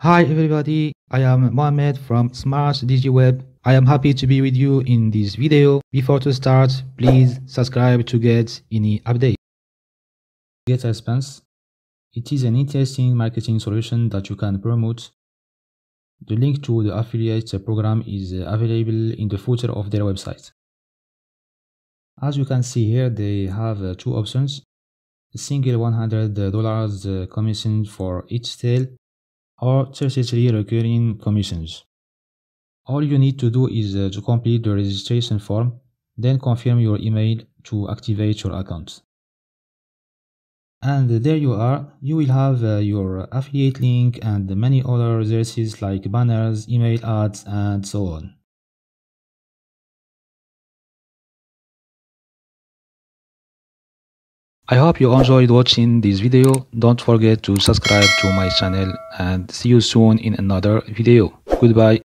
Hi everybody, I am Mohamed from Smart DigiWeb. I am happy to be with you in this video. Before to start, please subscribe to get any update. GetResponse. It is an interesting marketing solution that you can promote. The link to the affiliate program is available in the footer of their website. As you can see here, they have uh, two options. A single $100 uh, commission for each sale or 33 recurring commissions. All you need to do is uh, to complete the registration form, then confirm your email to activate your account. And there you are, you will have uh, your affiliate link and many other resources like banners, email ads, and so on. I hope you enjoyed watching this video. Don't forget to subscribe to my channel and see you soon in another video. Goodbye.